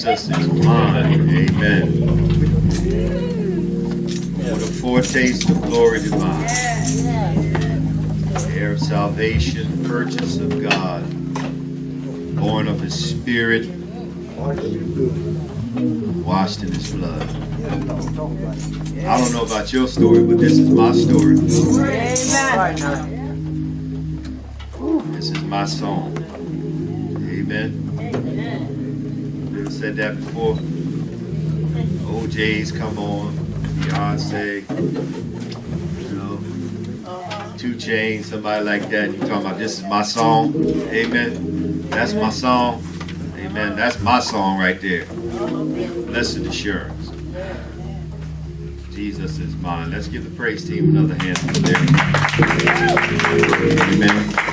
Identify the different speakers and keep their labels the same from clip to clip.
Speaker 1: Jesus is mine. Amen. What a foretaste of glory divine. Heir of salvation, purchase of God, born of his spirit, washed in his blood. I don't know about your story, but this is my story. This is my song. Said that before. O'Jays come on, Beyonce, you know, Two Chainz, somebody like that. You talking about this is my song? Amen. That's my song. Amen. That's my song right there. Blessed assurance. Jesus is mine. Let's give the praise team another hand. Amen.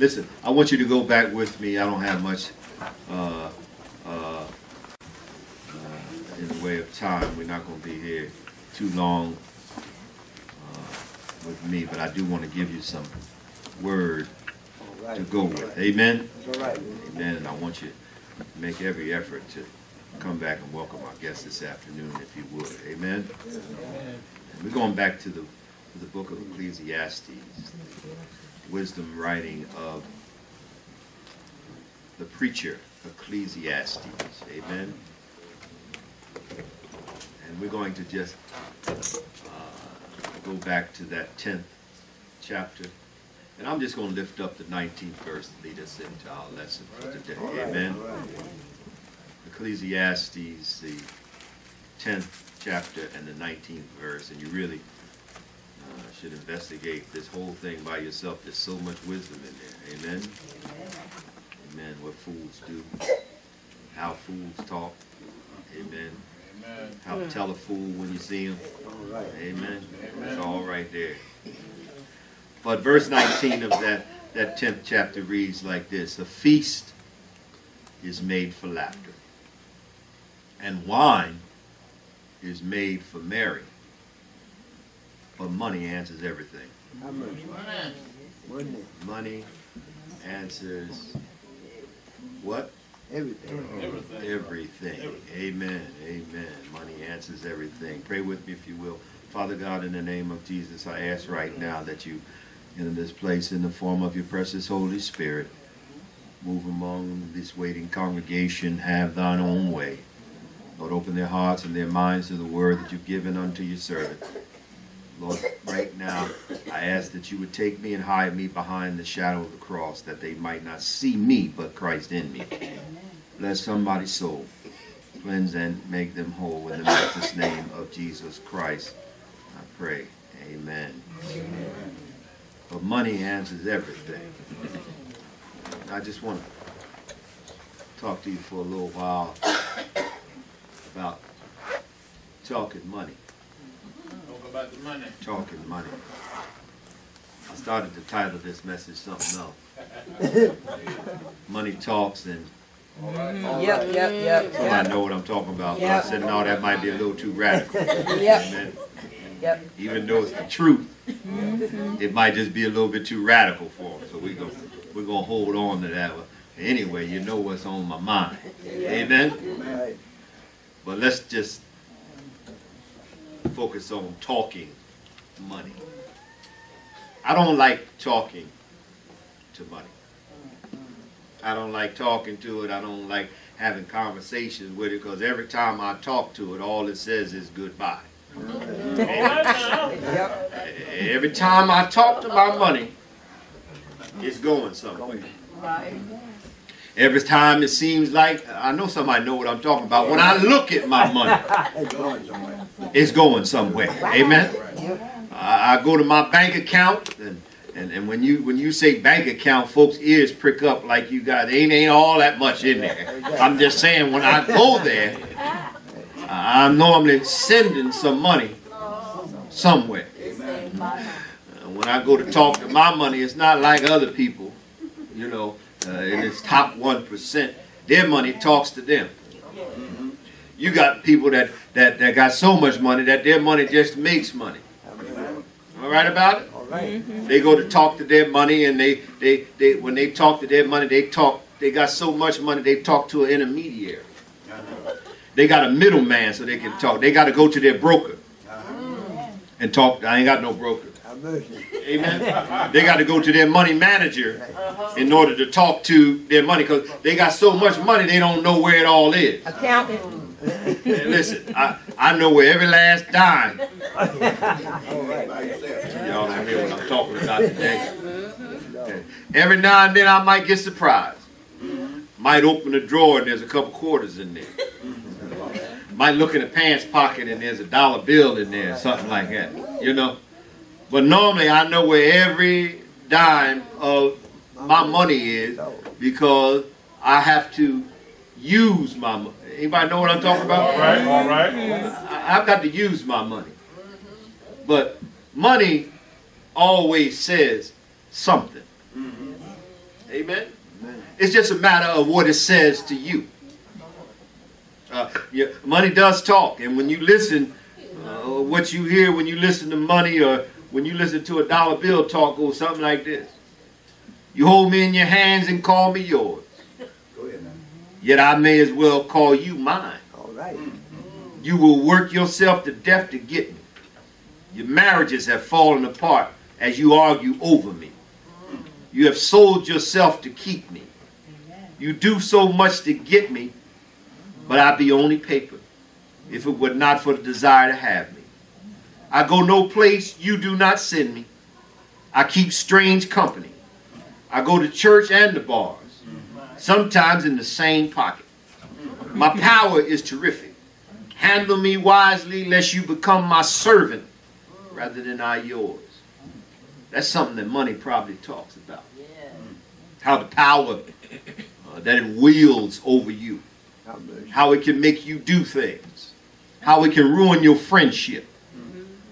Speaker 1: Listen, I want you to go back with me. I don't have much uh, uh, uh, in the way of time. We're not going to be here too long uh, with me, but I do want to give you some word to go with. Amen. Amen. And I want you to make every effort to come back and welcome our guests this afternoon, if you would. Amen. And we're going back to the to the book of Ecclesiastes, wisdom writing of the preacher Ecclesiastes. Amen. And we're going to just uh, go back to that 10th chapter. And I'm just going to lift up the 19th verse to lead us into our lesson for today. Amen. Ecclesiastes, the 10th chapter and the 19th verse. And you really should investigate this whole thing by yourself. There's so much wisdom in there. Amen. Amen. What fools do, how fools talk. Amen. How to tell a fool when you see him. Amen. It's all right there. But verse 19 of that, that 10th chapter reads like this A feast is made for laughter, and wine is made for merry. But money answers everything. Money answers what?
Speaker 2: Everything.
Speaker 1: Everything. Amen. Amen. Money answers everything. Pray with me if you will. Father God, in the name of Jesus, I ask right now that you enter this place in the form of your precious Holy Spirit. Move among this waiting congregation. Have thine own way. Lord, open their hearts and their minds to the word that you've given unto your servant. Lord, right now, I ask that you would take me and hide me behind the shadow of the cross, that they might not see me, but Christ in me. Bless somebody's soul. Cleanse and make them whole in the matchless name of Jesus Christ. I pray. Amen. But money answers everything. I just want to talk to you for a little while about talking money.
Speaker 3: Talk about the money.
Speaker 1: Talking money. I started to title this message something else. Money talks and
Speaker 4: Yep, yep, yep,
Speaker 1: somebody
Speaker 4: yep,
Speaker 1: know what I'm talking about. But I said, no, that might be a little too radical.
Speaker 4: yep,
Speaker 1: Amen.
Speaker 4: yep.
Speaker 1: Even though it's the truth, mm-hmm. it might just be a little bit too radical for them. So we go, we're gonna hold on to that. one. Anyway, you know what's on my mind. Amen.
Speaker 2: Right.
Speaker 1: But let's just focus on talking money. I don't like talking to money. I don't like talking to it. I don't like having conversations with it because every time I talk to it, all it says is goodbye.
Speaker 3: All right now.
Speaker 4: Yep.
Speaker 1: Every time I talk to my money, it's going somewhere. Every time it seems like I know somebody know what I'm talking about. When I look at my money,
Speaker 2: It's going somewhere.
Speaker 1: Amen. I, go to my bank account and, and, and when you when you say bank account, folks' ears prick up like you got ain't ain't all that much in there. I'm just saying when I go there, I'm normally sending some money somewhere. Uh, when I go to talk to my money, it's not like other people, you know, uh, in its top one percent. Their money talks to them. You got people that, that, that got so much money that their money just makes money. All right about it?
Speaker 2: All right.
Speaker 1: They go to talk to their money, and they, they, they when they talk to their money, they talk they got so much money they talk to an intermediary.
Speaker 2: Uh-huh.
Speaker 1: They got a middleman so they can talk. They got to go to their broker and talk. I ain't got no broker. Amen. they got to go to their money manager in order to talk to their money because they got so much money they don't know where it all is.
Speaker 4: Accountant.
Speaker 1: Listen, I, I know where every last dime. Y'all don't hear what I'm talking about today. Every now and then I might get surprised. Might open the drawer and there's a couple quarters in there. Might look in the pants pocket and there's a dollar bill in there, something like that. You know? But normally I know where every dime of my money is because I have to use my money. Anybody know what I'm talking about?
Speaker 3: All right, all right.
Speaker 1: I- I've got to use my money. But money always says something. Amen? It's just a matter of what it says to you. Uh, yeah, money does talk, and when you listen, uh, what you hear when you listen to money or when you listen to a dollar bill talk or something like this. You hold me in your hands and call me yours,
Speaker 2: Go ahead now.
Speaker 1: Yet I may as well call you mine.
Speaker 2: All right. Mm-hmm.
Speaker 1: You will work yourself to death to get me. Your marriages have fallen apart as you argue over me. Mm-hmm. You have sold yourself to keep me. You do so much to get me, but I be only paper if it were not for the desire to have me. I go no place you do not send me. I keep strange company. I go to church and the bars, sometimes in the same pocket. My power is terrific. Handle me wisely, lest you become my servant rather than I yours. That's something that money probably talks about. How the power uh, that it wields over you, how it can make you do things, how it can ruin your friendship,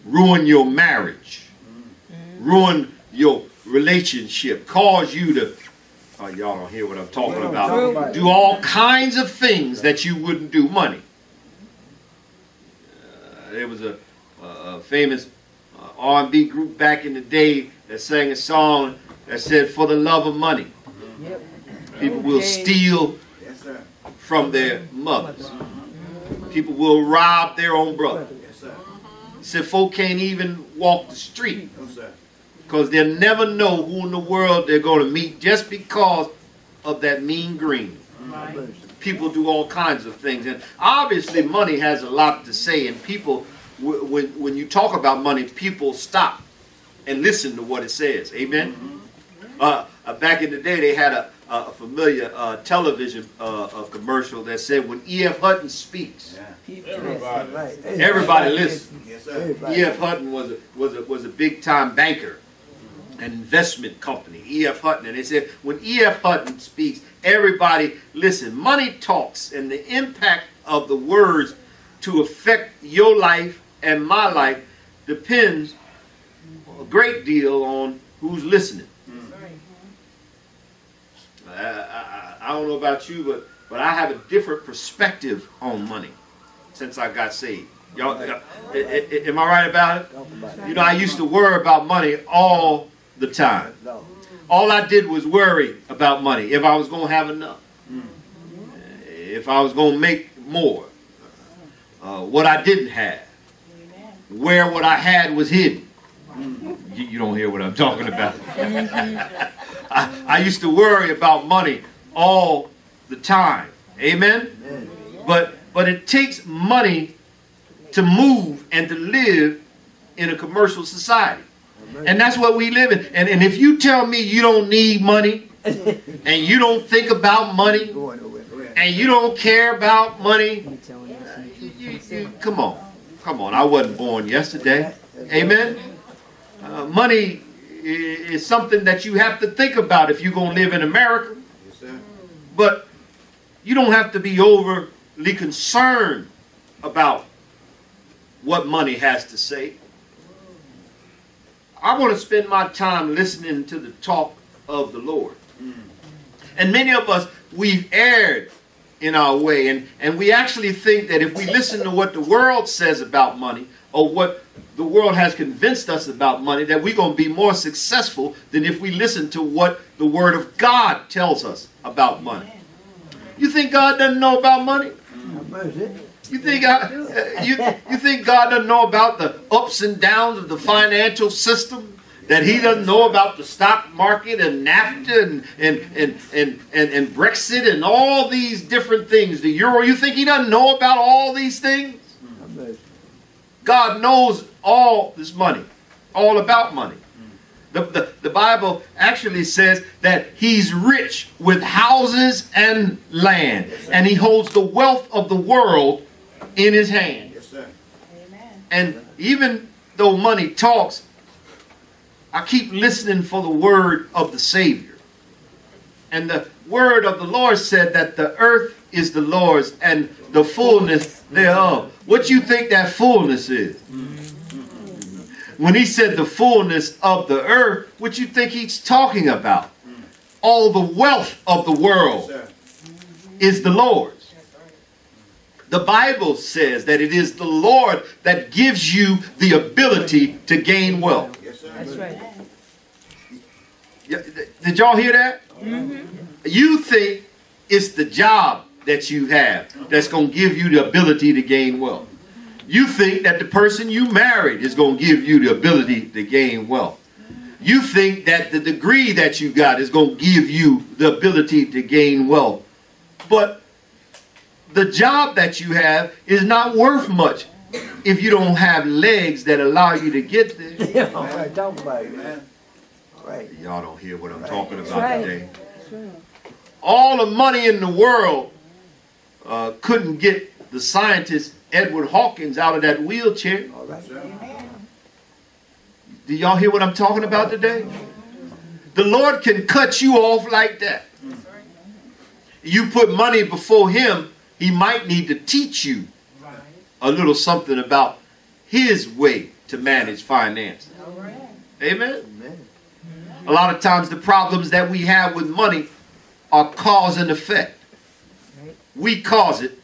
Speaker 1: ruin your marriage, ruin your relationship, cause you to. Oh, y'all don't hear what I'm talking about. Do all kinds of things that you wouldn't do. Money. Uh, there was a, a, famous uh, R&B group back in the day that sang a song that said, "For the love of money,
Speaker 4: Yep.
Speaker 1: people will steal
Speaker 2: Yes,
Speaker 1: from their mothers. People will rob their own brother."
Speaker 2: Yes, sir.
Speaker 1: Said folk can't even walk the street
Speaker 2: No.
Speaker 1: Because they'll never know who in the world they're going to meet just because of that mean green.
Speaker 2: Have mercy.
Speaker 1: People do all kinds of things, and obviously money has a lot to say. And people, when when you talk about money, people stop and listen to what it says. Amen. Uh, uh, back in the day, they had a, a familiar uh, television uh, uh, commercial that said, "When E.F. Hutton speaks,
Speaker 2: Yeah. All
Speaker 3: Everybody.
Speaker 2: right.
Speaker 1: everybody listens."
Speaker 2: Yes.
Speaker 1: E.F. Hutton was a, was a, was a big time banker, an investment company. E.F. Hutton, and they said when E.F. Hutton speaks, everybody listen. Money talks, and the impact of the words to affect your life and my life depends a great deal on who's listening. Mm. I, I, I don't know about you, but but I have a different perspective on money since I got saved. Y'all, am I right about it?
Speaker 2: Talk about it.
Speaker 1: You know, I used to worry about money all the time. All I did was worry about money. If I was going to have enough, if I was going to make more, uh, what I didn't have, where what I had was hidden. You, you don't hear what I'm talking about. I, I used to worry about money all the time. Amen.
Speaker 2: Amen.
Speaker 1: But but it takes money to move and to live in a commercial society. And that's what we live in. And, and if you tell me you don't need money and you don't think about money
Speaker 2: Going nowhere. Go ahead.
Speaker 1: and you don't care about money,
Speaker 4: You telling us some
Speaker 1: you, you, you, come on. Come on. I wasn't born yesterday. Amen. Uh, money is something that you have to think about if you're going to live in America. But you don't have to be overly concerned about what money has to say. I want to spend my time listening to the talk of the Lord. And many of us, we've erred in our way, and, and we actually think that if we listen to what the world says about money, or what the world has convinced us about money that we're going to be more successful than if we listen to what the Word of God tells us about money. You think God doesn't know about money? You think uh, you, you think God doesn't know about the ups and downs of the financial system? That he doesn't know about the stock market and NAFTA and, and, and, and, and, and Brexit and all these different things, the euro. You think he doesn't know about all these things? God knows all this money, all about money. The, the, the Bible actually says that he's rich with houses and land, and he holds the wealth of the world in his hand.
Speaker 2: Yes, sir.
Speaker 1: And even though money talks, I keep listening for the word of the Savior. And the word of the Lord said that the earth is the Lord's and the fullness thereof. What you think that fullness is? When he said the fullness of the earth, what you think he's talking about? All the wealth of the world is the Lord's. The Bible says that it is the Lord that gives you the ability to gain wealth.
Speaker 2: Yes, sir.
Speaker 4: That's right.
Speaker 1: Yeah, Did y'all hear that? Mm-hmm. You think it's the job that you have that's going to give you the ability to gain wealth. You think that the person you married is going to give you the ability to gain wealth. You think that the degree that you got is going to give you the ability to gain wealth. But the job that you have is not worth much if you don't have legs that allow you to get there.
Speaker 5: Yeah, all right, talk about it, man.
Speaker 2: Amen.
Speaker 5: Right.
Speaker 1: Y'all don't hear what I'm talking about
Speaker 4: right.
Speaker 1: today. All the money in the world uh, couldn't get the scientist Edward Hawkins out of that wheelchair.
Speaker 5: All right.
Speaker 1: Do y'all hear what I'm talking about today? The Lord can cut you off like that. You put money before Him, He might need to teach you a little something about His way to manage finance. Amen.
Speaker 5: Amen.
Speaker 1: A lot of times the problems that we have with money are cause and effect. We cause it,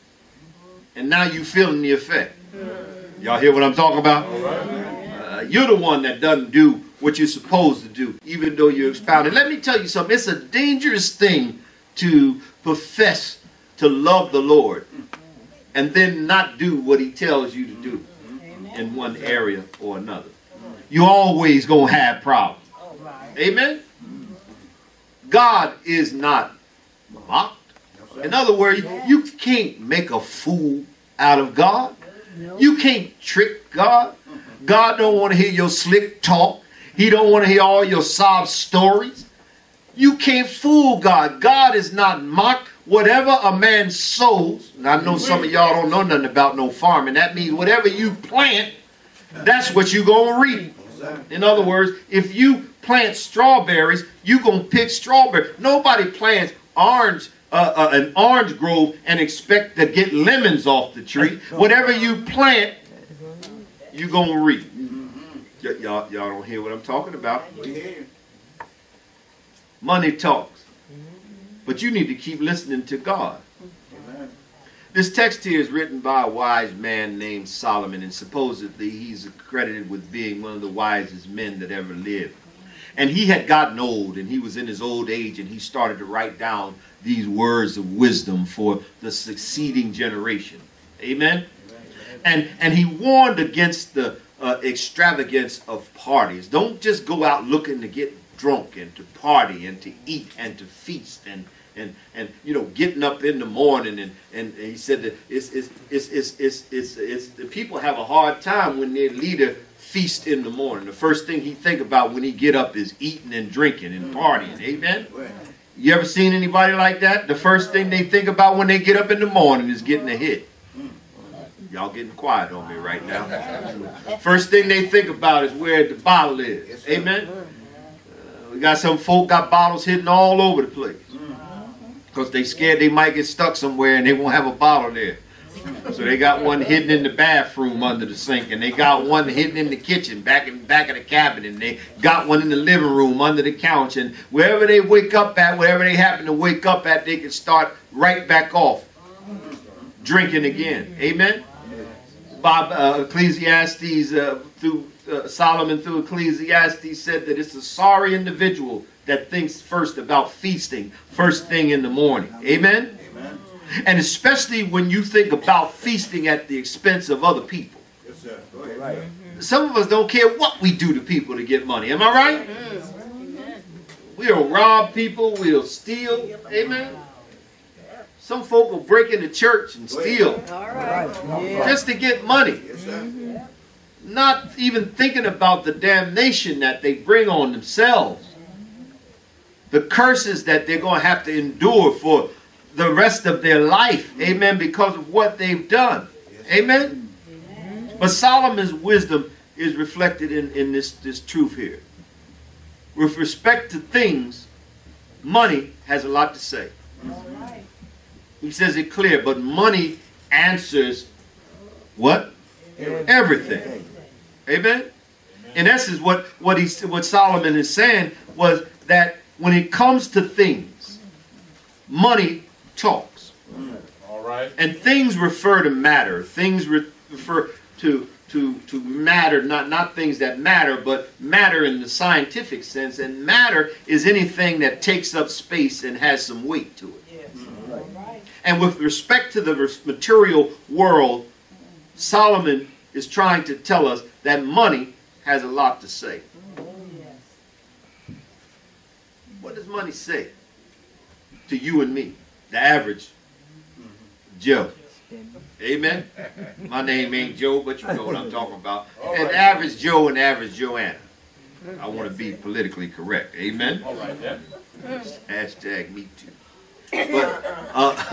Speaker 1: and now you're feeling the effect. Y'all hear what I'm talking about? Uh, you're the one that doesn't do what you're supposed to do, even though you're expounding. Let me tell you something. It's a dangerous thing to profess to love the Lord and then not do what he tells you to do in one area or another. You always gonna have problems. Amen. God is not mocked. In other words, you can't make a fool out of God. You can't trick God. God don't want to hear your slick talk. He don't want to hear all your sob stories. You can't fool God. God is not mocked. Whatever a man sows, and I know some of y'all don't know nothing about no farming. That means whatever you plant, that's what you're gonna reap. In other words, if you plant strawberries, you gonna pick strawberries. Nobody plants orange, uh, uh, an orange grove and expect to get lemons off the tree. Whatever you plant, you gonna reap. Y'all, y'all don't hear what I'm talking about.
Speaker 2: You.
Speaker 1: Money talks, but you need to keep listening to God.
Speaker 2: Amen.
Speaker 1: This text here is written by a wise man named Solomon, and supposedly he's credited with being one of the wisest men that ever lived. And he had gotten old, and he was in his old age, and he started to write down these words of wisdom for the succeeding generation. Amen? And, and he warned against the uh, extravagance of parties. Don't just go out looking to get drunk and to party and to eat and to feast and and and you know getting up in the morning and and, he said that it's it's it's it's it's, it's, it's the people have a hard time when their leader feast in the morning. The first thing he think about when he get up is eating and drinking and partying. Amen. You ever seen anybody like that? The first thing they think about when they get up in the morning is getting a hit. Y'all getting quiet on me right now. First thing they think about is where the bottle is. Amen. Uh, we got some folk got bottles hidden all over the place because they scared they might get stuck somewhere and they won't have a bottle there. So they got one hidden in the bathroom under the sink, and they got one hidden in the kitchen, back in back of the cabinet, and they got one in the living room under the couch, and wherever they wake up at, wherever they happen to wake up at, they can start right back off drinking again. Amen. Bob uh, Ecclesiastes uh, through uh, Solomon through Ecclesiastes said that it's a sorry individual that thinks first about feasting first thing in the morning. Amen.
Speaker 2: Amen.
Speaker 1: And especially when you think about feasting at the expense of other people.
Speaker 2: Yes, sir. Go ahead.
Speaker 5: Right.
Speaker 1: Some of us don't care what we do to people to get money. Am I right? We'll rob people. We'll steal. Amen. Some folk will break into church and steal
Speaker 5: Right.
Speaker 1: Just to get money.
Speaker 2: Yes, sir.
Speaker 1: Not even thinking about the damnation that they bring on themselves. The curses that they're going to have to endure for the rest of their life. Amen. Because of what they've done. Amen. But Solomon's wisdom is reflected in, in this, this truth here. With respect to things, money has a lot to say. He says it clear, but money answers what? Everything. Amen. In essence, what what he what Solomon is saying was that when it comes to things, money talks.
Speaker 3: All right.
Speaker 1: And things refer to matter. Things re- refer to to to matter, not not things that matter, but matter in the scientific sense. And matter is anything that takes up space and has some weight to it. Mm-hmm. And with respect to the material world, Solomon is trying to tell us that money has a lot to say. What does money say to you and me, the average Joe? Amen. My name ain't Joe, but you know what I'm talking about. And average Joe and average Joanna. I want to be politically correct. Amen.
Speaker 3: All right, yeah.
Speaker 1: Hashtag me too. But uh,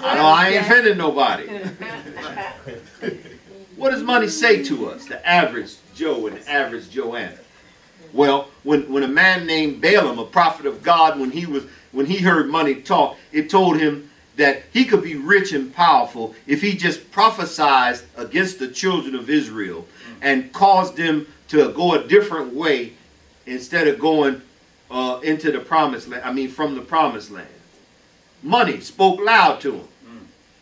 Speaker 1: I know I ain't offending nobody. What does money say to us, the average Joe and the average Joanna? Well, when, when a man named Balaam, a prophet of God, when he was when he heard money talk, it told him that he could be rich and powerful if he just prophesied against the children of Israel and caused them to go a different way instead of going uh, into the promised land. I mean, from the promised land. Money spoke loud to him.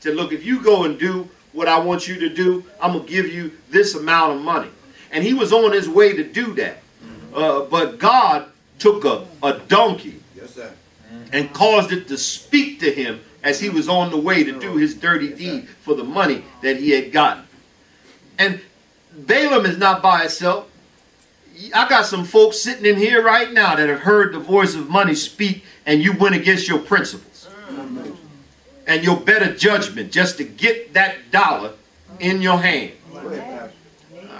Speaker 1: Said, look, if you go and do what I want you to do, I'm going to give you this amount of money. And he was on his way to do that. Uh, but God took a, a donkey
Speaker 2: Yes, sir.
Speaker 1: and caused it to speak to him as he was on the way to do his dirty deed for the money that he had gotten. And Balaam is not by itself. I got some folks sitting in here right now that have heard the voice of money speak and you went against your principles and your better judgment just to get that dollar in your hand.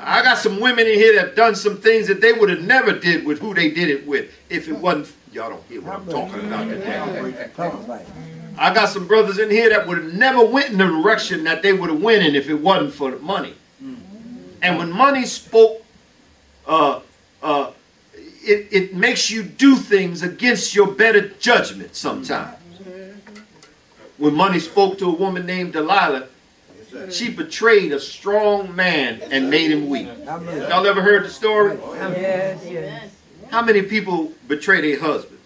Speaker 1: I got some women in here that have done some things that they would have never did with who they did it with if it wasn't. Y'all don't hear what I'm talking about today. I got some brothers in here that would have never went in the direction that they would have went in if it wasn't for the money. And when money spoke, uh, uh, it, it makes you do things against your better judgment sometimes. When money spoke to a woman named Delilah, she betrayed a strong man and made him weak. Y'all ever heard the story?
Speaker 4: Yes, yes.
Speaker 1: How many people betray their husbands?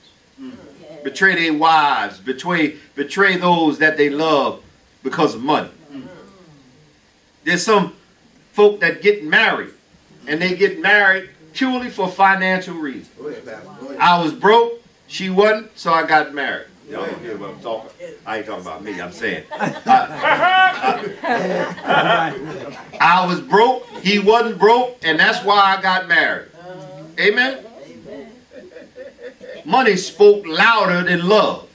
Speaker 1: Betray their wives, betray betray those that they love because of money. There's some folk that get married and they get married purely for financial reasons.
Speaker 2: Go ahead, Go ahead.
Speaker 1: I was broke, she wasn't, so I got married. Y'all don't hear what I'm talking. I ain't talking about me. I'm saying I, I- I was broke, he wasn't broke, and that's why I got married. Amen. Money spoke louder than love.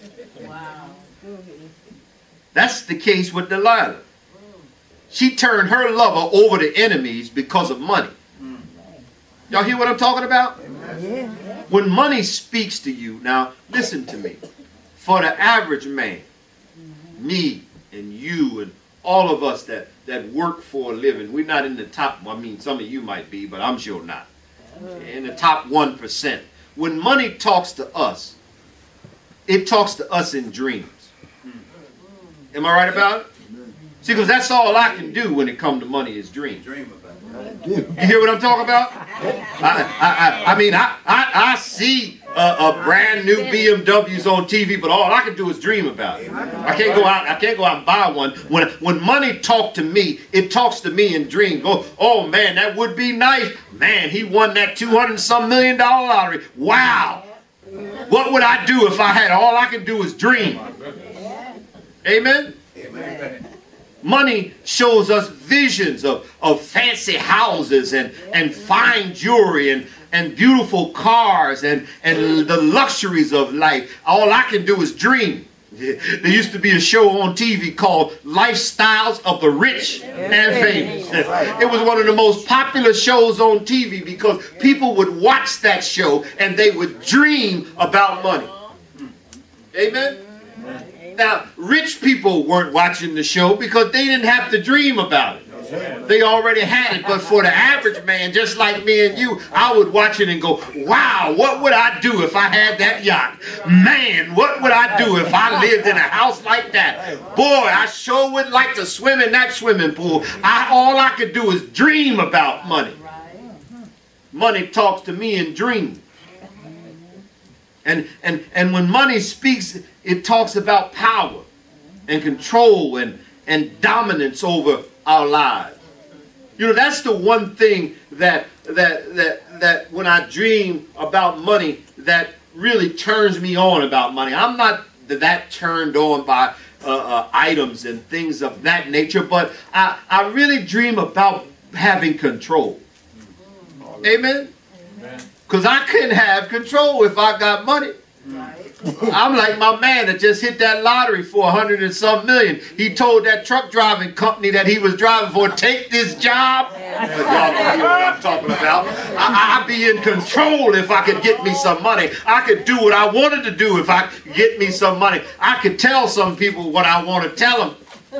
Speaker 1: That's the case with Delilah. She turned her lover over to enemies because of money. Y'all hear what I'm talking about?
Speaker 4: Yeah.
Speaker 1: When money speaks to you, now listen to me. For the average man, me and you and all of us that, that work for a living, we're not in the top, I mean, some of you might be, but I'm sure not. In the top 1%. When money talks to us, it talks to us in dreams. Am I right about it? See, because that's all I can do when it comes to money is dreams.
Speaker 2: Dream about it.
Speaker 1: You hear what I'm talking about? I, I, I, I mean, I, I, I see uh, a brand new BMWs on TV, but all I can do is dream about it. I can't go out. I can't go out and buy one. When when money talks to me, it talks to me in dream. Go, oh man, that would be nice. Man, he won that two hundred some million dollar lottery. Wow. What would I do if I had all I can do is dream? Amen.
Speaker 2: Amen.
Speaker 1: Money shows us visions of, of fancy houses and, and fine jewelry and, and beautiful cars and, and the luxuries of life. All I can do is dream. There used to be a show on TV called Lifestyles of the Rich and Famous. It was one of the most popular shows on TV because people would watch that show and they would dream about money. Uh-huh. Amen? Now, rich people weren't watching the show because they didn't have to dream about it. They already had it. But for the average man, just like me and you, I would watch it and go, wow, what would I do if I had that yacht? Man, what would I do if I lived in a house like that? Boy, I sure would like to swim in that swimming pool. I, all I could do is dream about money. Money talks to me in dreams. And, and, and when money speaks, it talks about power and control and, and dominance over our lives. You know, that's the one thing that, that, that, that when I dream about money, that really turns me on about money. I'm not that turned on by uh, uh, items and things of that nature, but I, I really dream about having control. Amen? Because I couldn't have control if I got money. I'm like my man that just hit that lottery for a hundred and some million. He told that truck driving company that he was driving for, take this job. But y'all don't hear what I'm talking about. I, I'd be in control if I could get me some money. I could do what I wanted to do if I could get me some money. I could tell some people what I want to tell them.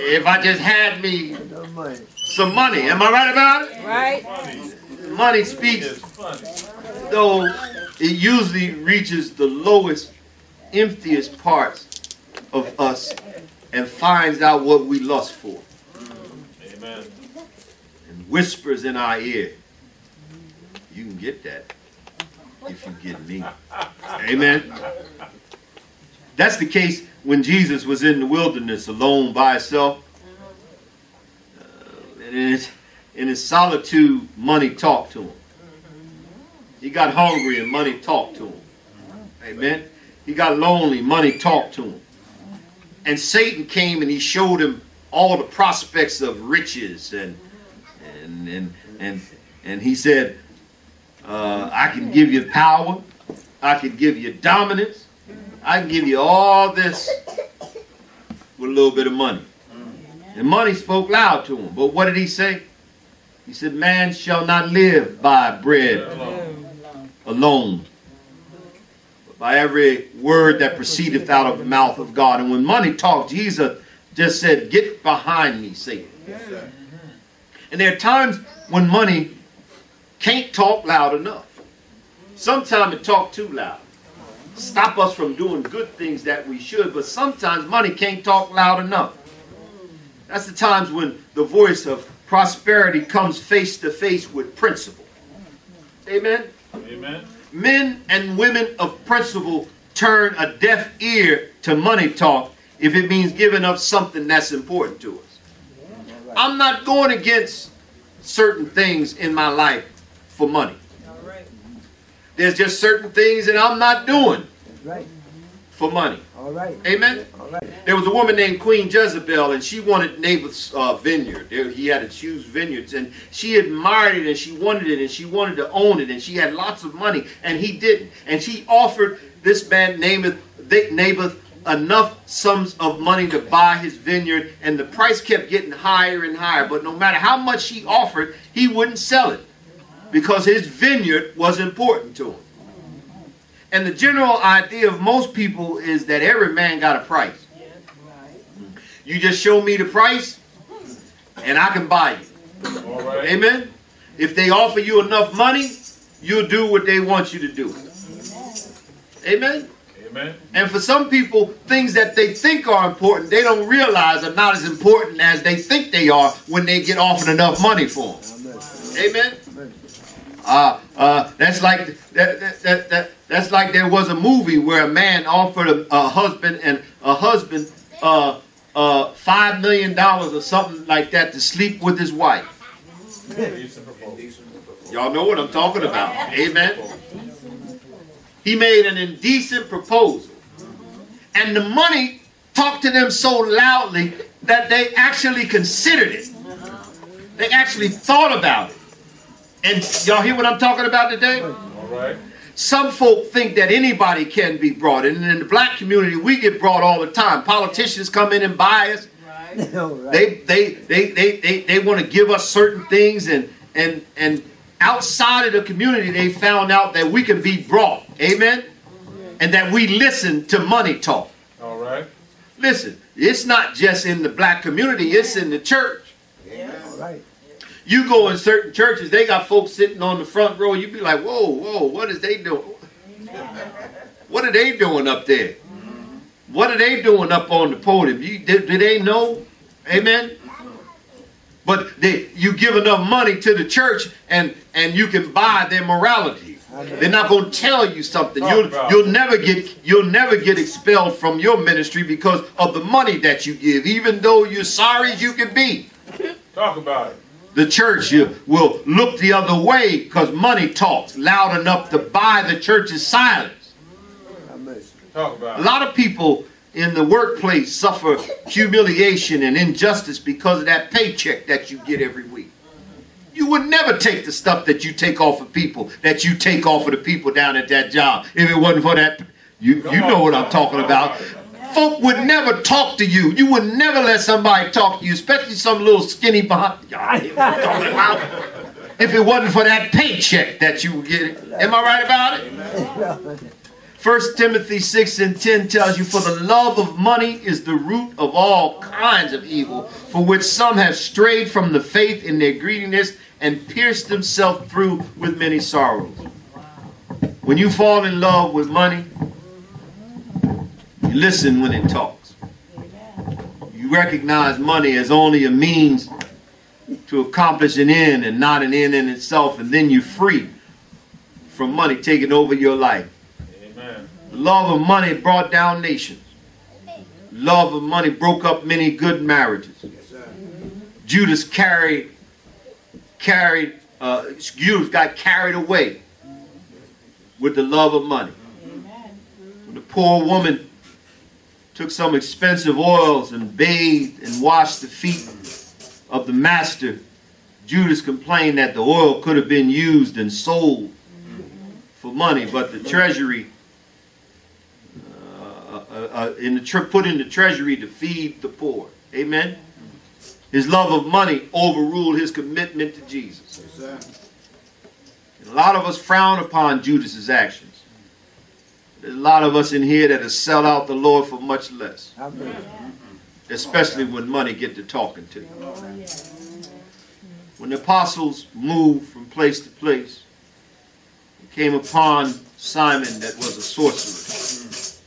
Speaker 1: if I just had me
Speaker 5: No money.
Speaker 1: some money. Am I right about it?
Speaker 4: Right?
Speaker 1: Money speaks
Speaker 3: It's funny.
Speaker 1: though it usually reaches the lowest, emptiest parts of us and finds out what we lust for
Speaker 3: Amen.
Speaker 1: and whispers in our ear. You can get that if you get me. Amen. That's the case when Jesus was in the wilderness alone by himself. Uh, and in his, in his solitude, money talked to him. He got hungry and money talked to him. Amen. He got lonely, money talked to him. And Satan came and he showed him all the prospects of riches and and and and, and he said, uh, I can give you power, I can give you dominance, I can give you all this with a little bit of money. And money spoke loud to him. But what did he say? He said, Man shall not live by bread alone, but by every word that proceedeth out of the mouth of God. And when money talked, Jesus just said, Get behind me, Satan. And there are times when money can't talk loud enough. Sometimes it talk too loud. Stop us from doing good things that we should, but sometimes money can't talk loud enough. That's the times when the voice of prosperity comes face to face with principle. Amen.
Speaker 3: Amen.
Speaker 1: Men and women of principle turn a deaf ear to money talk if it means giving up something that's important to us. I'm not going against certain things in my life for money. There's just certain things that I'm not doing for money.
Speaker 5: All right.
Speaker 1: Amen.
Speaker 5: All right.
Speaker 1: There was a woman named Queen Jezebel, and she wanted Naboth's uh, vineyard. There, he had to huge vineyards, and she admired it, and she wanted it, and she wanted to own it, and she had lots of money, and he didn't. And she offered this man Naboth, Naboth enough sums of money to buy his vineyard, and the price kept getting higher and higher. But no matter how much she offered, he wouldn't sell it because his vineyard was important to him. And the general idea of most people is that every man got a price. You just show me the price, and I can buy you.
Speaker 3: Right.
Speaker 1: Amen. If they offer you enough money, you'll do what they want you to do. Amen.
Speaker 3: Amen.
Speaker 1: And for some people, things that they think are important, they don't realize are not as important as they think they are when they get offered enough money for them.
Speaker 5: Amen.
Speaker 1: Uh, uh, that's like that, that, that, that, that's like there was a movie where a man offered a, a husband and a husband uh, uh, five million dollars or something like that to sleep with his wife. Y'all know what I'm talking about. Amen. He made an indecent proposal. And the money talked to them so loudly that they actually considered it. They actually thought about it. And y'all hear what I'm talking about today?
Speaker 3: All right.
Speaker 1: Some folk think that anybody can be brought in. And in the black community, we get brought all the time. Politicians come in and buy us.
Speaker 5: Right.
Speaker 1: They they they they they, they want to give us certain things and and and outside of the community they found out that we can be brought. Amen. Mm-hmm. And that we listen to money talk.
Speaker 3: All right.
Speaker 1: Listen, it's not just in the black community, it's in the church.
Speaker 5: All right.
Speaker 1: You go in certain churches, they got folks sitting on the front row, you be like, whoa, whoa, what is they doing? What are they doing up there? What are they doing up on the podium? You, do, do they know? Amen. But they, you give enough money to the church, and and you can buy their morality. They're not going to tell you something.
Speaker 3: Oh,
Speaker 1: you'll you'll never get you'll never get expelled from your ministry because of the money that you give, even though you're sorry as you can be.
Speaker 3: Talk about it.
Speaker 1: The church will look the other way because money talks loud enough to buy the church's silence. A lot of people in the workplace suffer humiliation and injustice because of that paycheck that you get every week. You would never take the stuff that you take off of people, that you take off of the people down at that job, if it wasn't for that. You, you know what I'm talking about. Folk would never talk to you. You would never let somebody talk to you, especially some little skinny behind. If it wasn't for that paycheck that you were getting. Am I right about it? 1 Timothy 6 and 10 tells you, For the love of money is the root of all kinds of evil, for which some have strayed from the faith in their greediness and pierced themselves through with many sorrows. When you fall in love with money, you listen when it talks. You recognize money as only a means to accomplish an end and not an end in itself, and then you're free from money taking over your life.
Speaker 3: Amen.
Speaker 1: The love of money brought down nations. Love of money broke up many good marriages.
Speaker 2: Yes, sir.
Speaker 1: Judas carried, carried, uh, Judas got carried away with the love of money. When the poor woman took some expensive oils and bathed and washed the feet of the master, Judas complained that the oil could have been used and sold for money, but the treasury uh, uh, uh, in the put in the treasury to feed the poor. Amen. His love of money overruled his commitment to Jesus.
Speaker 2: Yes.
Speaker 1: And a lot of us frown upon Judas's actions. There's a lot of us in here that have sell out the Lord for much less, especially when money get to talking to you. When the apostles moved from place to place, they came upon Simon that was a sorcerer.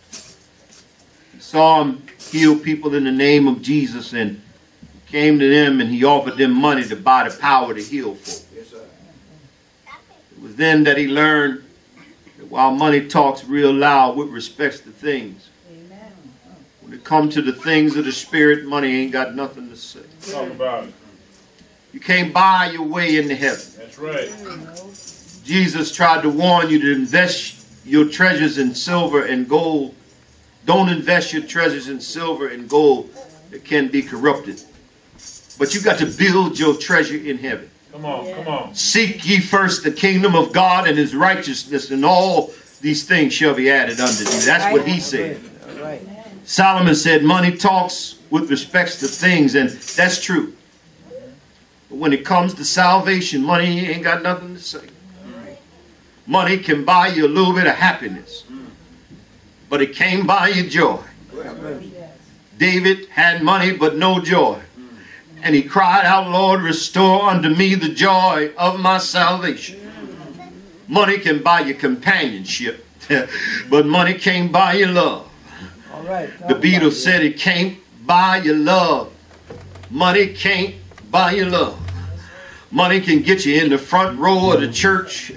Speaker 1: He saw him heal people in the name of Jesus and came to them and he offered them money to buy the power to heal
Speaker 2: for.
Speaker 1: It was then that he learned that while money talks real loud with respects to things, when it comes to the things of the spirit, money ain't got nothing to say.
Speaker 3: Talk about it.
Speaker 1: You can't buy your way into heaven.
Speaker 3: That's right.
Speaker 1: Jesus tried to warn you to invest your treasures in silver and gold. Don't invest your treasures in silver and gold that can be corrupted. But you got to build your treasure in heaven.
Speaker 3: Come on. Come on.
Speaker 1: Seek ye first the kingdom of God and his righteousness, and all these things shall be added unto you. That's what he said.
Speaker 5: All right.
Speaker 1: Solomon said, Money talks with respects to things, and that's true. But when it comes to salvation, money ain't got nothing to say. Money can buy you a little bit of happiness, but it can't buy you joy. David had money but no joy. And he cried out, Lord, restore unto me the joy of my salvation. Money can buy you companionship, but money can't buy you love.
Speaker 5: All right.
Speaker 1: The Beatles said it can't buy you love. Money can't buy you love. Money can get you in the front row of the church.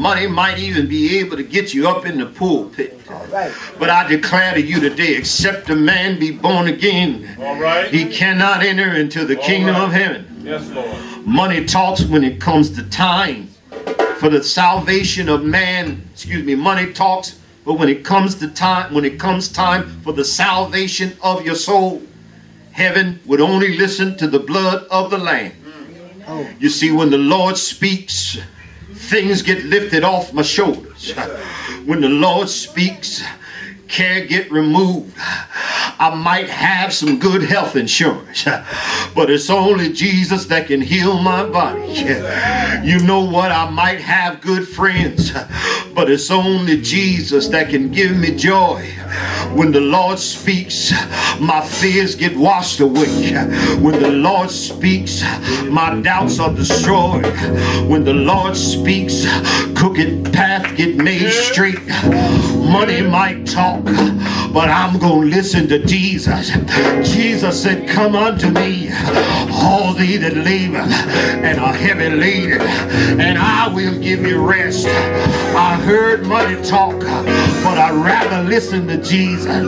Speaker 1: Money might even be able to get you up in the pulpit.
Speaker 5: All right.
Speaker 1: But I declare to you today, except a man be born again,
Speaker 3: All right.
Speaker 1: he cannot enter into the
Speaker 3: All
Speaker 1: kingdom
Speaker 3: right.
Speaker 1: of heaven.
Speaker 3: Yes, Lord.
Speaker 1: Money talks when it comes to time for the salvation of man. Excuse me, money talks, but when it comes to time, when it comes time for the salvation of your soul, heaven would only listen to the blood of the Lamb.
Speaker 5: Oh.
Speaker 1: You see, when the Lord speaks, things get lifted off my shoulders. When the Lord speaks, care get removed. I might have some good health insurance, but it's only Jesus that can heal my body. You know what? I might have good friends, but it's only Jesus that can give me joy. When the Lord speaks, my fears get washed away. When the Lord speaks, my doubts are destroyed. When the Lord speaks, crooked path get made straight. Money might talk, but I'm gonna listen to Jesus. Jesus said, Come unto me, all thee that labor and are heavy laden, and I will give you rest. I heard money talk, but I'd rather listen to Jesus.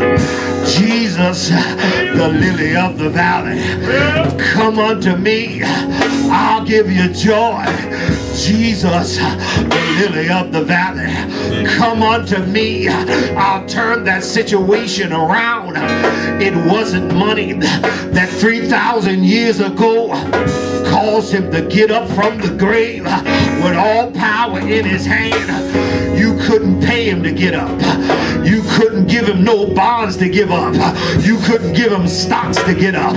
Speaker 1: Jesus, the lily of the valley, come unto me, I'll give you joy. Jesus, the lily of the valley, come unto me. I'll turn that situation around. It wasn't money that 3,000 years ago caused him to get up from the grave with all power in his hand. You couldn't pay him to get up. You couldn't give him no bonds to give up. You couldn't give him stocks to get up.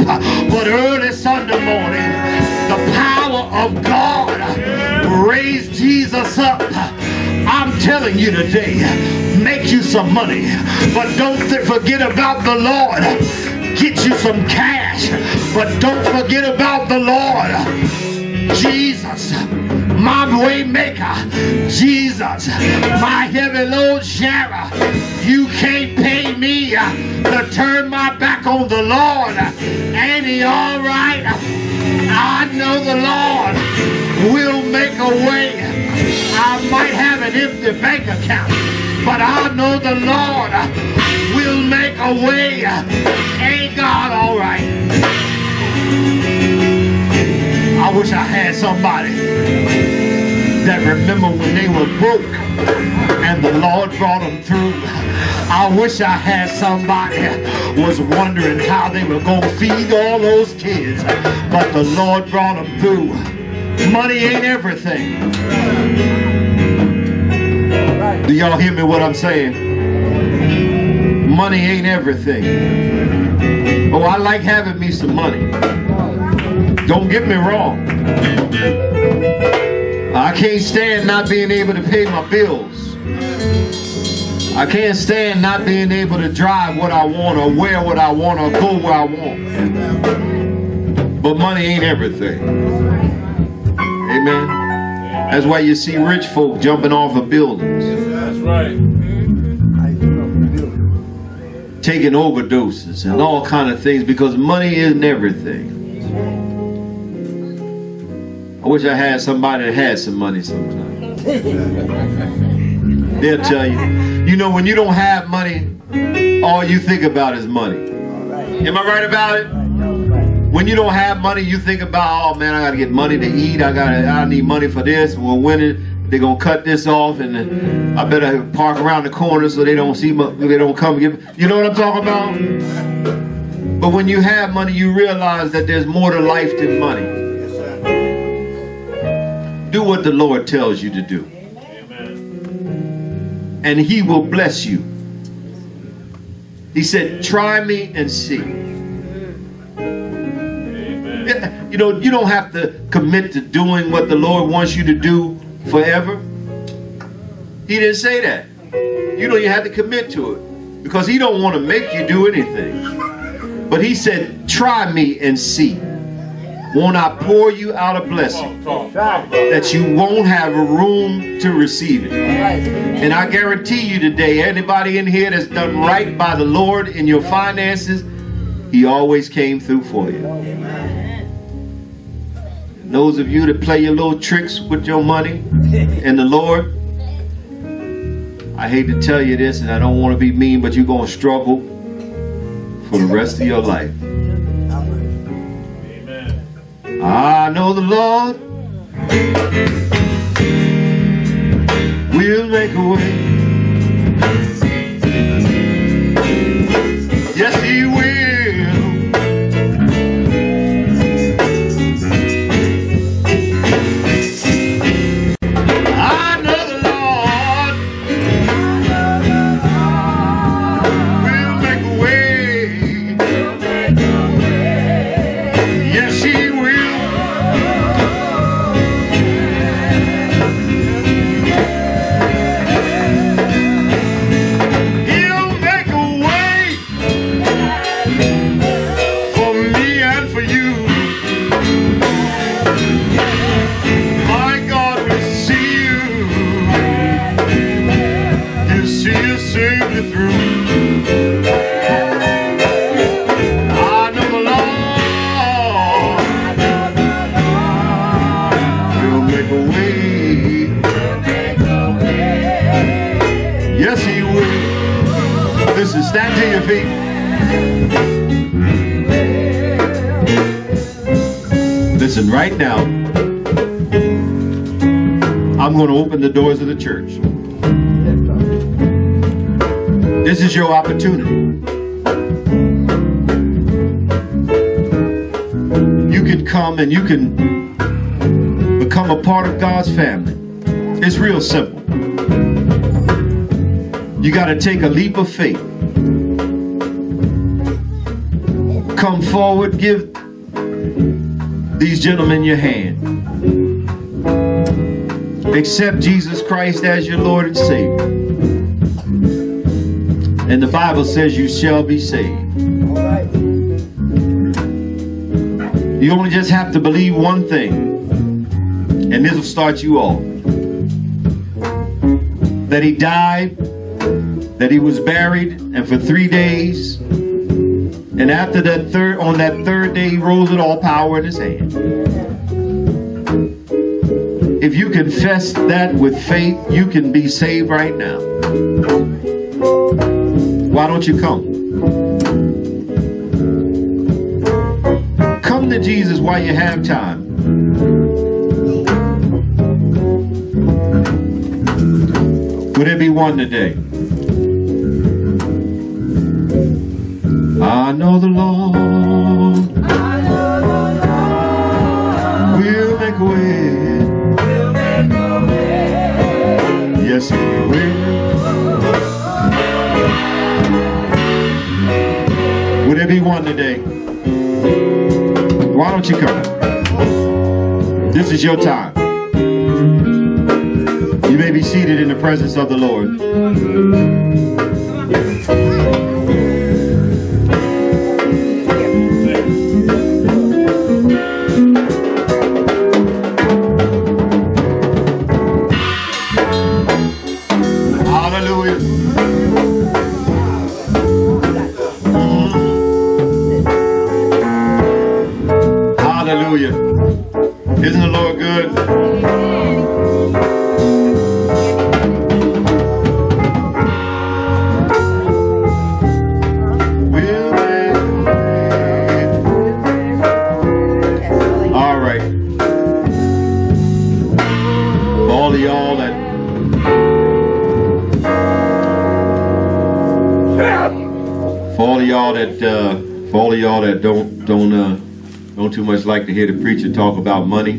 Speaker 1: But early Sunday morning, the power of God raised Jesus up. I'm telling you today, make you some money, but don't forget about the Lord. Get you some cash, but don't forget about the Lord. Jesus, my way maker. Jesus, my heavy load sharer. You can't pay me uh, to turn my back on the Lord. Ain't he all right? I know the Lord will make a way. I might have an empty bank account, but I know the Lord will make a way. Ain't God all right? I wish I had somebody that remember when they were broke and the Lord brought them through. I wish I had somebody was wondering how they were going to feed all those kids, but the Lord brought them through. Money ain't everything. Do y'all hear me what I'm saying? Money ain't everything. Oh, I like having me some money. Don't get me wrong. I can't stand not being able to pay my bills. I can't stand not being able to drive what I want or wear what I want or go where I want. But money ain't everything. Amen. That's why you see rich folk jumping off of buildings,
Speaker 3: That's right.
Speaker 5: I do love the building.
Speaker 1: taking overdoses and all kind of things because money isn't everything. I wish I had somebody that had some money sometimes. They'll tell you. You know, when you don't have money, all you think about is money. Am I right about it? When you don't have money, you think about, oh man, I gotta get money to eat. I gotta, I need money for this. When it, they're gonna cut this off, and I better park around the corner so they don't see, they don't come get. You know what I'm talking about? But when you have money, you realize that there's more to life than money. Do what the Lord tells you to do, and He will bless you. He said, "Try me and see." You know, you don't have to commit to doing what the Lord wants you to do forever. He didn't say that. You know, you have to commit to it because He don't want to make you do anything. But He said, "Try me and see. Won't I pour you out a blessing that you won't have a room to receive it?" And I guarantee you today, anybody in here that's done right by the Lord in your finances, He always came through for you. Those of you that play your little tricks with your money and the Lord, I hate to tell you this, and I don't want to be mean, but you're going to struggle for the rest of your life.
Speaker 3: Amen.
Speaker 1: I know the Lord will make a way. Yes, He will. Come and you can become a part of God's family. It's real simple. You got to take a leap of faith. Come forward, give these gentlemen your hand. Accept Jesus Christ as your Lord and Savior. And the Bible says you shall be saved. You only just have to believe one thing, and this will start you off. That he died, that he was buried, and for three days, and after that third, on that third day, he rose with all power in his hand. If you confess that with faith, you can be saved right now. Why don't you come? Come to Jesus while you have time. Would there be one today? I know the Lord we'll make a way. Yes, He will. Would there be one today? Don't you come? This is your time. You may be seated in the presence of the Lord. Much like to hear the preacher talk about money.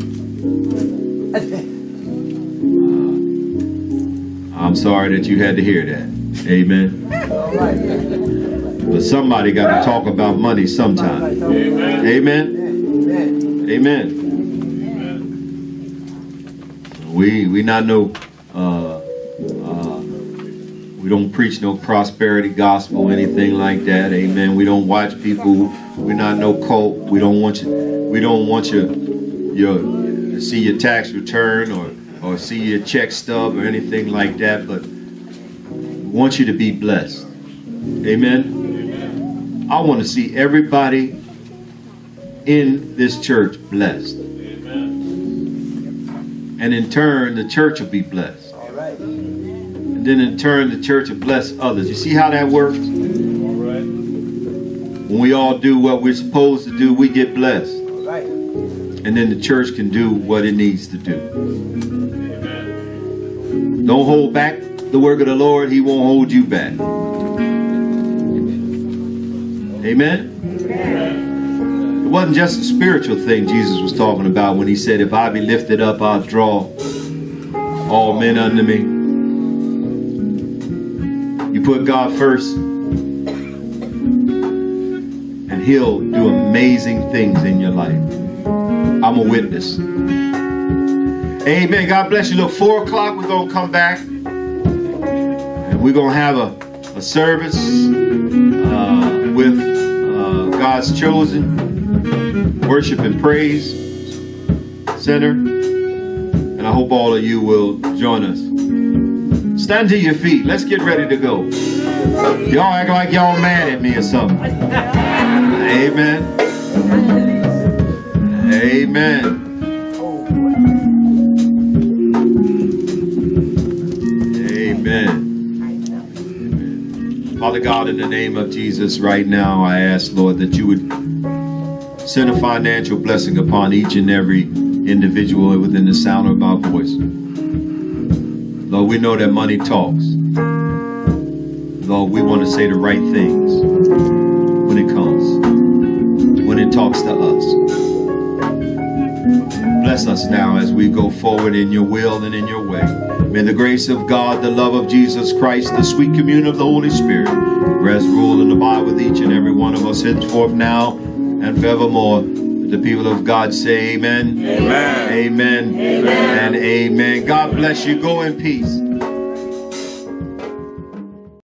Speaker 1: I'm sorry that you had to hear that. Amen. But somebody got to talk about money sometime.
Speaker 3: Amen.
Speaker 1: Amen.
Speaker 2: Amen.
Speaker 1: We we not no uh, uh, we don't preach no prosperity gospel anything like that. Amen. We don't watch people. We're not no cult. We don't want you. We don't want your your to see your tax return or or see your check stub or anything like that. But we want you to be blessed. Amen. I want to see everybody in this church blessed.
Speaker 3: Amen.
Speaker 1: And in turn, the church will be blessed.
Speaker 2: All right.
Speaker 1: And then in turn, the church will bless others. You see how that works? When we all do what we're supposed to do, we get blessed.
Speaker 2: All right.
Speaker 1: And then the church can do what it needs to do.
Speaker 3: Amen.
Speaker 1: Don't hold back the work of the Lord. He won't hold you back. Amen? It wasn't just a spiritual thing Jesus was talking about when he said, If I be lifted up, I'll draw all men unto me. You put God first, he'll do amazing things in your life. I'm a witness. Amen. God bless you. Look, four o'clock, we're going to come back. And we're going to have a, a service uh, with uh, God's chosen worship and praise center. And I hope all of you will join us. Stand to your feet. Let's get ready to go. Y'all act like y'all mad at me or something. Amen. Amen. Amen. Father God, in the name of Jesus, right now, I ask, Lord, that you would send a financial blessing upon each and every individual within the sound of my voice. Lord, we know that money talks. Lord, we want to say the right things when it comes, when it talks to us. Bless us now as we go forward in your will and in your way. May the grace of God, the love of Jesus Christ, the sweet communion of the Holy Spirit rest, rule, and abide with each and every one of us henceforth now and forevermore. The people of God say amen.
Speaker 3: Amen.
Speaker 1: Amen. And amen. God bless you. Go in peace.